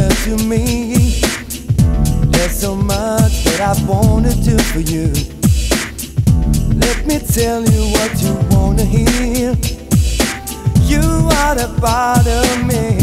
closer to me. There's so much that I wanna do for you. Let me tell you what you wanna hear. You are the part of me.